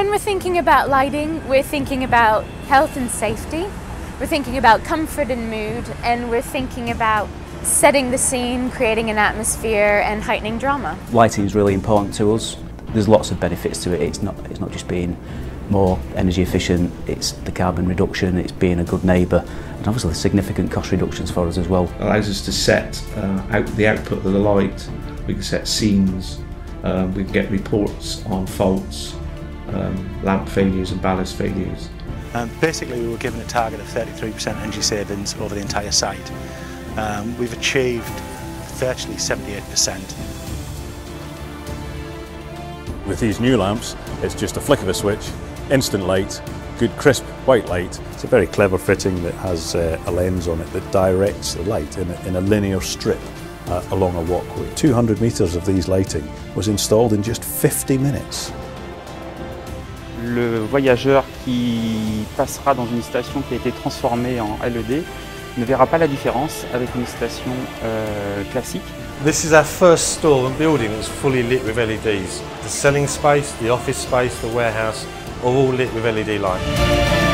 When we're thinking about lighting, we're thinking about health and safety, we're thinking about comfort and mood, and we're thinking about setting the scene, creating an atmosphere, and heightening drama. Lighting is really important to us. There's lots of benefits to it. It's not, it's not just being more energy efficient, it's the carbon reduction, it's being a good neighbour, and obviously significant cost reductions for us as well. It allows us to set uh, out the output of the light, we can set scenes, um, we can get reports on faults, um, lamp failures and ballast failures. Um, basically we were given a target of 33% energy savings over the entire site. Um, we've achieved virtually 78%. With these new lamps, it's just a flick of a switch, instant light, good crisp white light. It's a very clever fitting that has uh, a lens on it that directs the light in a, in a linear strip uh, along a walkway. 200 metres of these lighting was installed in just 50 minutes. Le voyageur qui passera dans une station qui a été transformée en LED ne verra pas la différence avec une station euh, classique. This is our first store and building that's fully lit with LEDs. The selling space, the office space, the warehouse are all lit with LED light.